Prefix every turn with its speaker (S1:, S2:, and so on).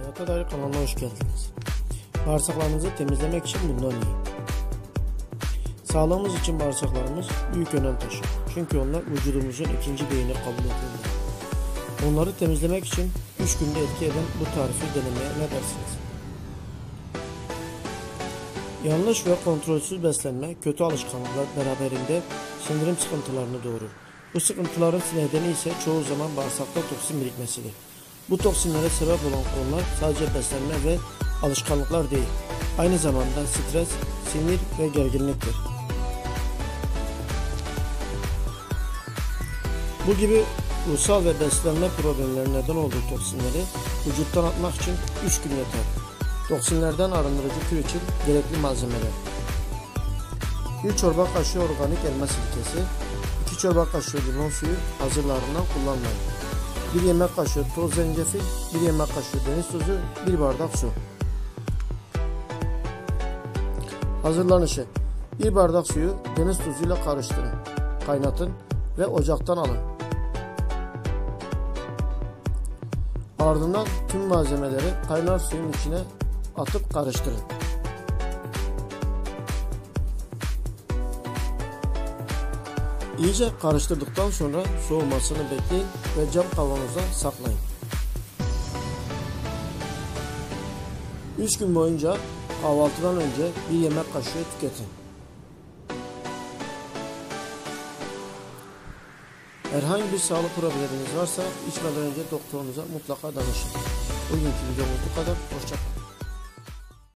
S1: Hayata Dair kanalına hoş geldiniz. Bağırsaklarınızı temizlemek için bundan yiyin. Sağlığımız için bağırsaklarımız büyük önem taşır. Çünkü onlar vücudumuzun ikinci beyni kabul ediyorlar. Onları temizlemek için 3 günde etki eden bu tarifi denemeye ne dersiniz? Yanlış ve kontrolsüz beslenme kötü alışkanlıklar beraberinde sindirim sıkıntılarını doğurur. Bu sıkıntıların nedeni ise çoğu zaman bağırsakta toksin birikmesidir. Bu toksinlere sebep olan konular sadece beslenme ve alışkanlıklar değil, aynı zamanda stres, sinir ve gerginliktir. Bu gibi ruhsal ve beslenme problemlerine neden olduğu toksinleri vücuttan atmak için 3 gün yeter. Toksinlerden arındırıcı kür için gerekli malzemeler. 1 çorba kaşığı organik elma sirkesi, 2 çorba kaşığı limon suyu hazırlarından kullanmayın. 1 yemek kaşığı toz zencefil, 1 yemek kaşığı deniz tuzu, 1 bardak su. Hazırlanışı 1 bardak suyu deniz tuzuyla karıştırın. Kaynatın ve ocaktan alın. Ardından tüm malzemeleri kaynar suyun içine atıp karıştırın. İyice karıştırdıktan sonra soğumasını bekleyin ve cam kavanoza saklayın. 3 gün boyunca kahvaltıdan önce bir yemek kaşığı tüketin. Herhangi bir sağlık probleminiz varsa içmeden önce doktorunuza mutlaka danışın. Bugünkü videomuz bu kadar. Hoşçakalın.